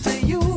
to you.